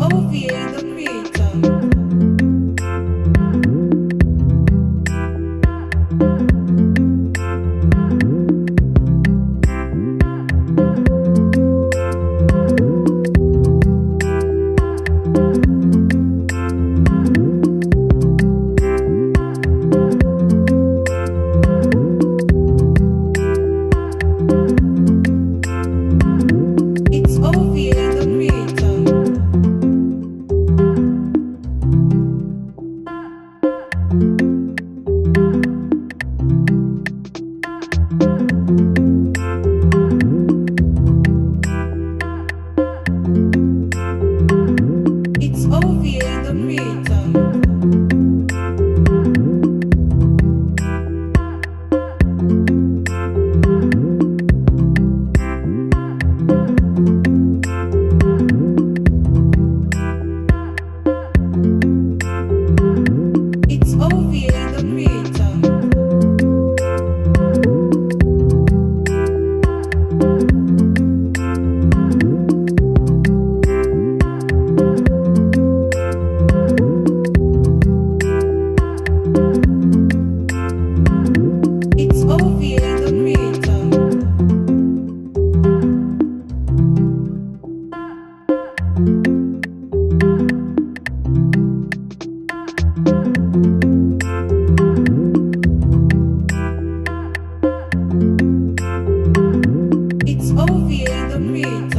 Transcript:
obvious. It's Ovie the Creator.